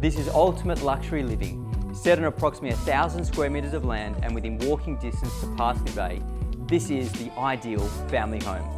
This is ultimate luxury living. Set on approximately 1,000 square metres of land and within walking distance to Parsley Bay, this is the ideal family home.